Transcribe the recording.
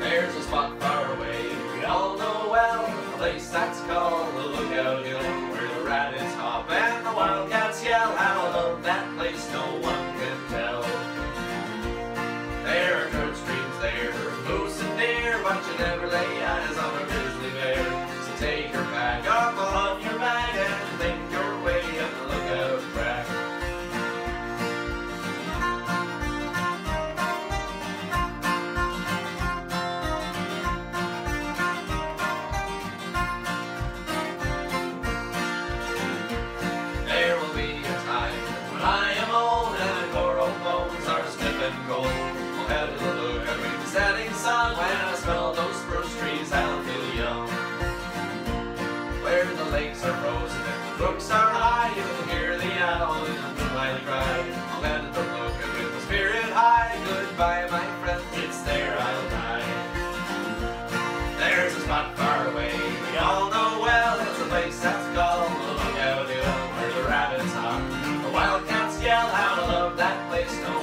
There's a spot far away we all know well, a place that's called the Lookout Hill, where the rabbits hop and the wildcats yell. How I that place, no one can tell. There are trout streams there, moose and deer, but you never lay eyes on a grizzly bear. So take your pack To the lookout with the setting sun. When I smell those spruce trees, I'll feel young. Where the lakes are frozen and the brooks are high, you can hear the owl in the moonlight cry. I'll head to the lookout with the spirit high. Goodbye, my friend, it's there I'll die. There's a spot far away we all know well. It's a place that's called the Lookout Hill, where the rabbits hop, the wildcats yell. How to love that place, no